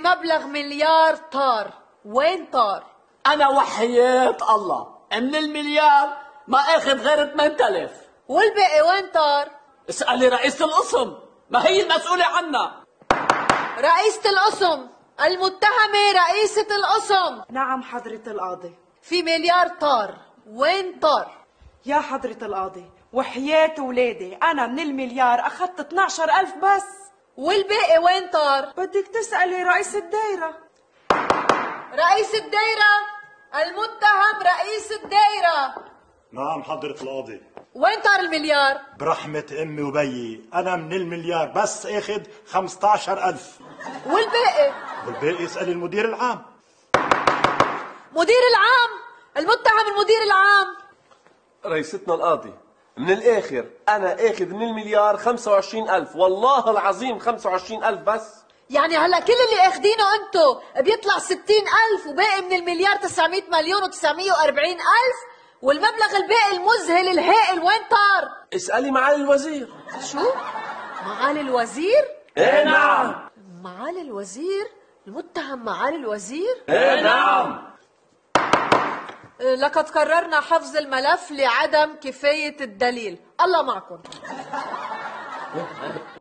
مبلغ مليار طار. وين طار؟ أنا وحياة الله. من المليار ما أخذ غير 8000 والباقي وين طار؟ اسألي رئيسة القسم ما هي المسؤولة عنا؟ رئيسة القسم المتهمة رئيسة القسم نعم حضرة القاضي. في مليار طار. وين طار؟ يا حضرة القاضي وحياة ولادي أنا من المليار أخذت 12 ألف بس. والباقي وين طار؟ بدك تسألي رئيس الدايرة. رئيس الدايرة؟ المتهم رئيس الدايرة. نعم حضرة القاضي. وين طار المليار؟ برحمة أمي وبيي أنا من المليار بس أخذ 15 ألف. والباقي؟ والباقي اسألي المدير العام. مدير العام؟ المتهم المدير العام. رئيستنا القاضي. من الآخر أنا آخذ من المليار 25 ألف والله العظيم 25 ألف بس يعني هلا كل اللي اخدينه أنتو بيطلع ستين ألف وباقي من المليار 900 مليون و940 ألف والمبلغ الباقي المذهل الهائل وين طار؟ اسألي معالي الوزير شو؟ معالي الوزير؟ إيه نعم معالي الوزير؟ المتهم معالي الوزير؟ إيه نعم لقد قررنا حفظ الملف لعدم كفاية الدليل. الله معكم.